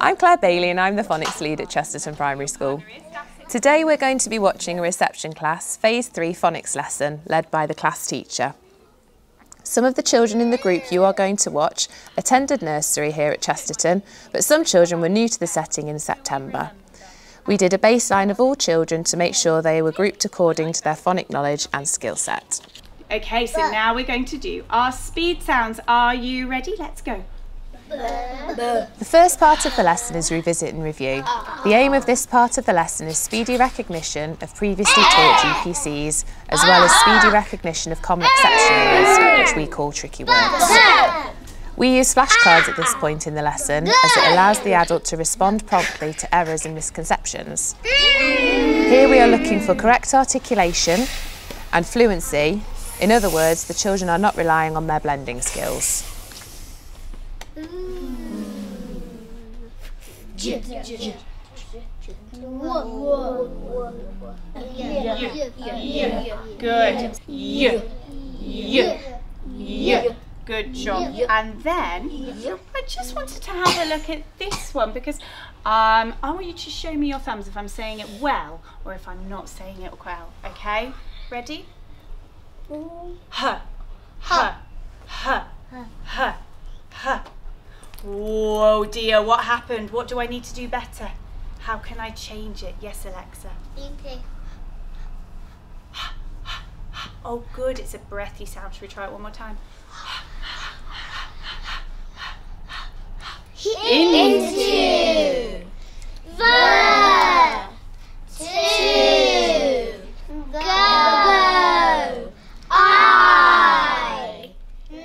I'm Claire Bailey and I'm the phonics lead at Chesterton Primary School. Today we're going to be watching a reception class Phase 3 phonics lesson led by the class teacher. Some of the children in the group you are going to watch attended nursery here at Chesterton, but some children were new to the setting in September. We did a baseline of all children to make sure they were grouped according to their phonic knowledge and skill set. Okay, so now we're going to do our speed sounds. Are you ready? Let's go. The first part of the lesson is revisit and review. The aim of this part of the lesson is speedy recognition of previously taught GPCs, as well as speedy recognition of common exception errors, which we call tricky words. We use flashcards at this point in the lesson, as it allows the adult to respond promptly to errors and misconceptions. Here we are looking for correct articulation and fluency. In other words, the children are not relying on their blending skills. Good. Y. Y. Y. Good job. And then I just wanted to have a look at this one because um, I want you to show me your thumbs if I'm saying it well or if I'm not saying it well. Okay? Ready? Huh. Huh. Huh. Huh. Huh. Whoa, dear, what happened? What do I need to do better? How can I change it? Yes, Alexa. Oh, good. It's a breathy sound. Should we try it one more time? Into the two go I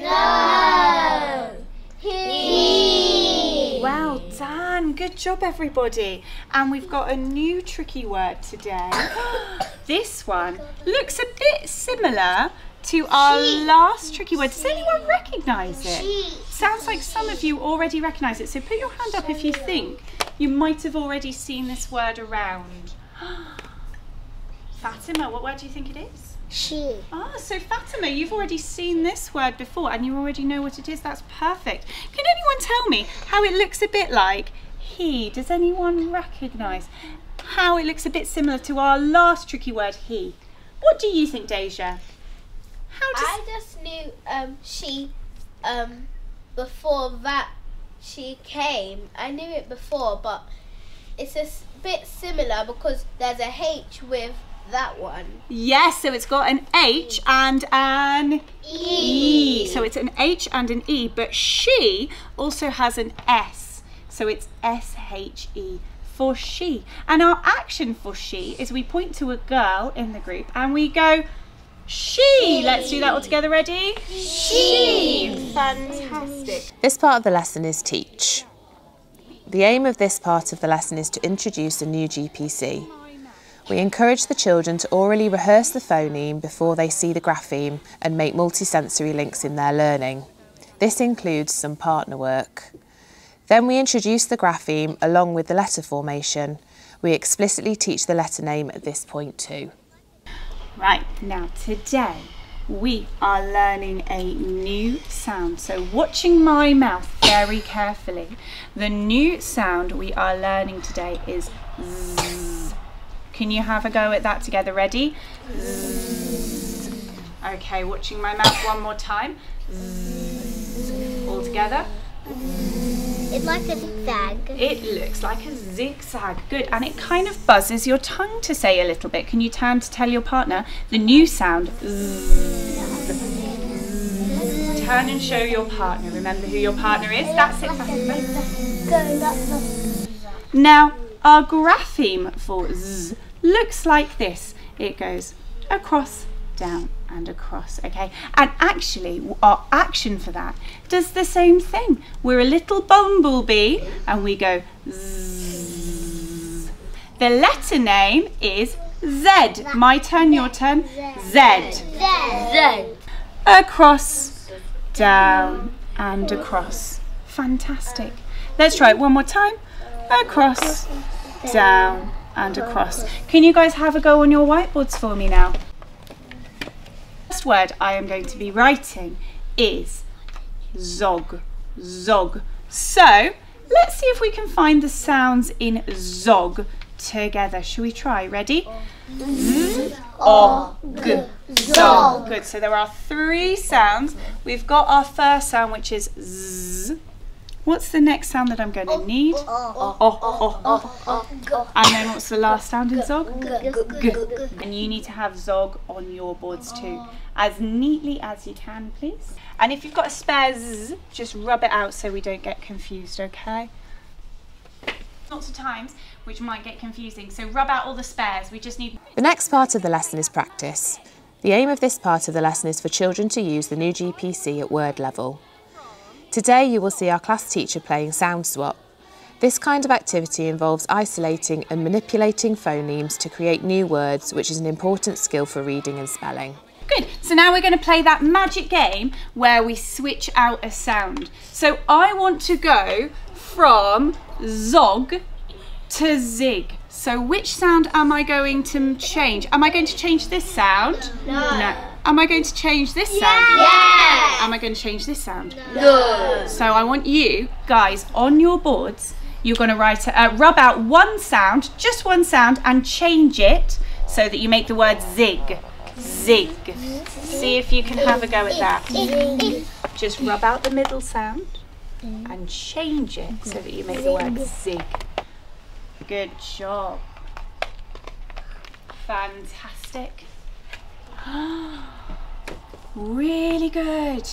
know he Well done. Good job, everybody. And we've got a new tricky word today. this one looks a bit similar to our last tricky word. Does anyone recognise it? Sheep. Sounds like some of you already recognise it. So put your hand up if you think you might have already seen this word around. Fatima, what word do you think it is? she Ah, so Fatima, you've already seen this word before and you already know what it is. That's perfect. Can anyone tell me how it looks a bit like he? Does anyone recognise how it looks a bit similar to our last tricky word, he? What do you think, Deja? How does I just knew um, she um, before that she came. I knew it before, but it's a bit similar because there's a H with that one. Yes, so it's got an H and an E. So it's an H and an E, but she also has an S. So it's S H E for she. And our action for she is we point to a girl in the group and we go, she. Let's do that all together. Ready? She. Fantastic. This part of the lesson is teach. The aim of this part of the lesson is to introduce a new GPC. We encourage the children to orally rehearse the phoneme before they see the grapheme and make multisensory links in their learning. This includes some partner work. Then we introduce the grapheme along with the letter formation. We explicitly teach the letter name at this point too. Right, now today we are learning a new sound. So, watching my mouth very carefully, the new sound we are learning today is zzz. Can you have a go at that together? Ready? Zzz. Okay, watching my mouth one more time. Zzz. All together. It's like a zigzag It looks like a zigzag. Good. And it kind of buzzes your tongue to say a little bit. Can you turn to tell your partner the new sound? Turn and show your partner. Remember who your partner is? That's it. Now, our grapheme for z looks like this. It goes across, down, and across, okay? And actually, our action for that does the same thing. We're a little bumblebee and we go zzz. The letter name is Z. My turn, your turn. Z. Z Across, down, and across. Fantastic. Let's try it one more time. Across, down, and across. Can you guys have a go on your whiteboards for me now? First word I am going to be writing is zog. Zog. So let's see if we can find the sounds in zog together. Shall we try? Ready? Z, o, g, zog. Good. So there are three sounds. We've got our first sound, which is z. What's the next sound that I'm going to need? Oh, oh, oh. And then what's the last sound in zog? G. And you need to have zog on your boards too, as neatly as you can, please. And if you've got a spare z, just rub it out so we don't get confused, okay? Lots of times, which might get confusing. So rub out all the spares. We just need. The next part of the lesson is practice. The aim of this part of the lesson is for children to use the new GPC at word level. Today you will see our class teacher playing Sound Swap. This kind of activity involves isolating and manipulating phonemes to create new words, which is an important skill for reading and spelling. Good. So now we're going to play that magic game where we switch out a sound. So I want to go from zog to zig. So which sound am I going to change? Am I going to change this sound? No. no. Am I going to change this sound? Yes. Am I going to change this sound? No. So I want you guys on your boards, you're going to write, uh, rub out one sound, just one sound, and change it so that you make the word zig. Zig. See if you can have a go at that. Just rub out the middle sound and change it so that you make the word zig. Good job. Fantastic. Really good.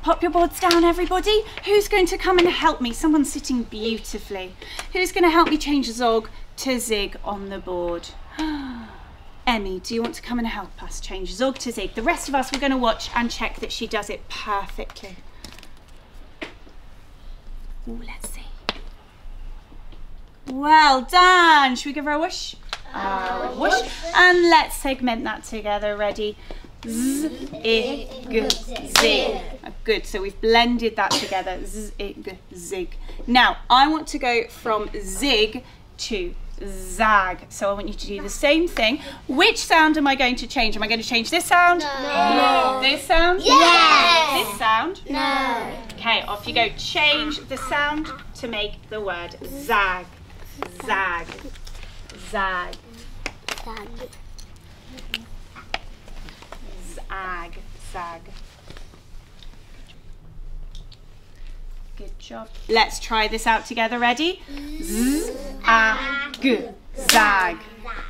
Pop your boards down, everybody. Who's going to come and help me? Someone's sitting beautifully. Who's going to help me change Zog to Zig on the board? Emmy, do you want to come and help us change Zog to Zig? The rest of us, we're going to watch and check that she does it perfectly. Ooh, let's see. Well done. Should we give her a whoosh? Uh, whoosh. And let's segment that together. Ready? Z, I, g, zig. Good, so we've blended that together. Z, I, g, zig. Now, I want to go from zig to zag. So I want you to do the same thing. Which sound am I going to change? Am I going to change this sound? No. This sound? Yes. This sound? No. Okay, off you go. Change the sound to make the word zag. Zag. Zag. Zag. Zag. Good job. Let's try this out together. Ready? Z, a, g, zag.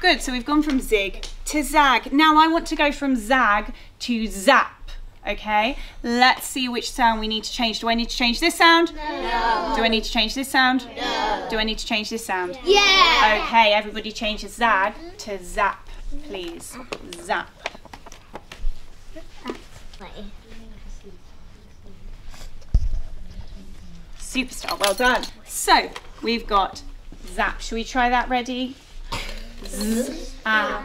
Good, so we've gone from zig to zag. Now I want to go from zag to zap. Okay, let's see which sound we need to change. Do I need to change this sound? No. Do I need to change this sound? No. Do I need to change this sound? Yeah. Okay, everybody change zag to zap, please. Zap. Superstar, well done. So, we've got zap. Should we try that? Ready? Z, a,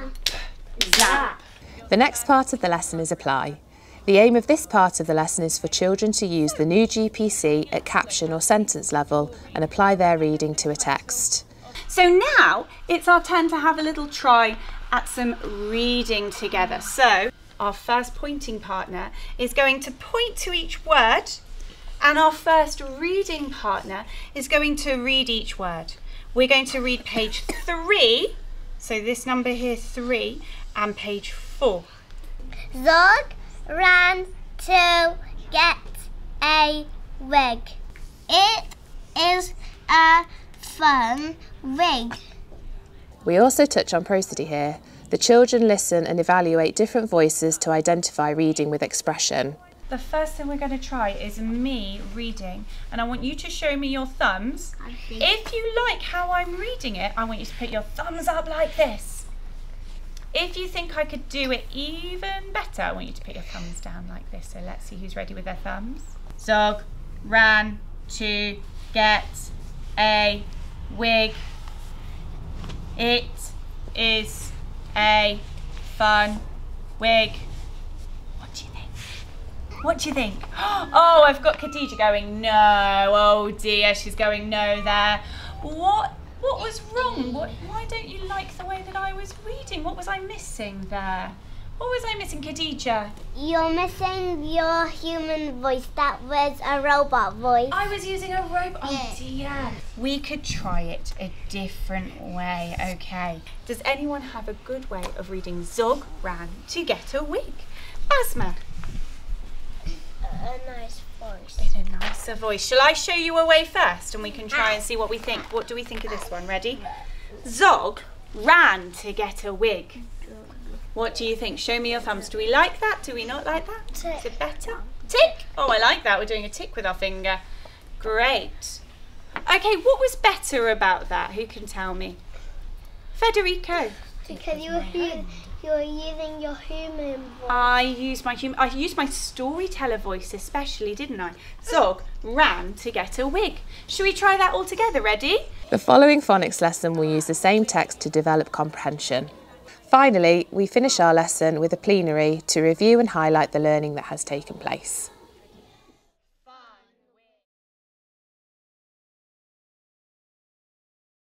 zap. The next part of the lesson is apply. The aim of this part of the lesson is for children to use the new GPC at caption or sentence level and apply their reading to a text. So now it's our turn to have a little try at some reading together. So our first pointing partner is going to point to each word and our first reading partner is going to read each word. We're going to read page three, so this number here, three, and page four. Zog ran to get a wig. It is a fun wig. We also touch on prosody here. The children listen and evaluate different voices to identify reading with expression. The first thing we're going to try is me reading, and I want you to show me your thumbs. If you like how I'm reading it, I want you to put your thumbs up like this. If you think I could do it even better, I want you to put your thumbs down like this. So let's see who's ready with their thumbs. Zog ran to get a wig. It is a fun wig. What do you think? What do you think? Oh, I've got Khadija going no. Oh dear, she's going no there. What? What was wrong? What? Why don't you like the way that I was reading? What was I missing there? What was I missing, Khadija? You're missing your human voice. That was a robot voice. I was using a robot. Oh dear. We could try it a different way, okay? Does anyone have a good way of reading Zog ran to get a wig? Basma, A uh, nice voice. in a nicer voice. Shall I show you a way first and we can try and see what we think? What do we think of this one? Ready? Zog ran to get a wig. What do you think? Show me your thumbs. Do we like that? Do we not like that? Tick. Is it better? Tick. Oh, I like that. We're doing a tick with our finger. Great. Okay, what was better about that? Who can tell me? Federico. Because you were, hu- you were using your human voice. I used my hum- I used my storyteller voice especially, didn't I? Zog ran to get a wig. Should we try that all together? Ready? The following phonics lesson will use the same text to develop comprehension. Finally, we finish our lesson with a plenary to review and highlight the learning that has taken place.